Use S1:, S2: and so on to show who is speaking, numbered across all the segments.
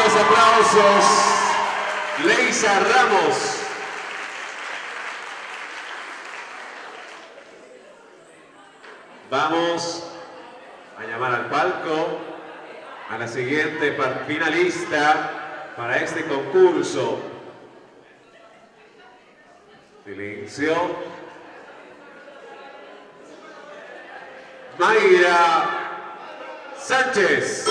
S1: aplausos, Leisa Ramos. Vamos a llamar al palco a la siguiente finalista para este concurso. Silencio. Mayra Sánchez.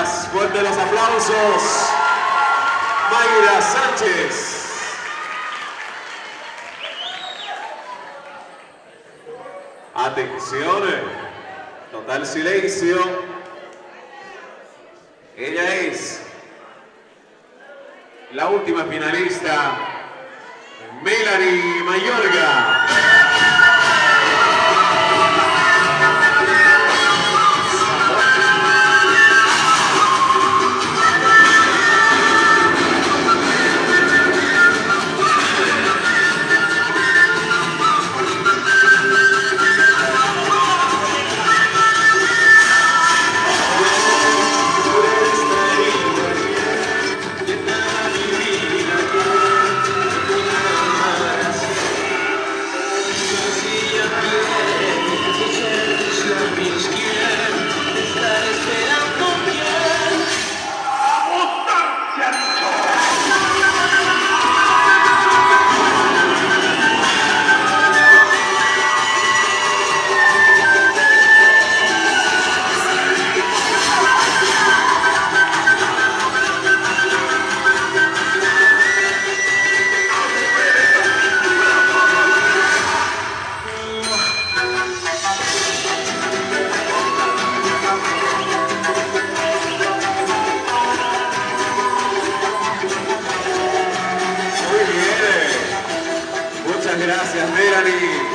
S1: Gracias. Fuerte los aplausos. Mayra Sánchez. Atención. Total silencio. Ella es la última finalista, Melanie Mayorga. Gracias, Melanie.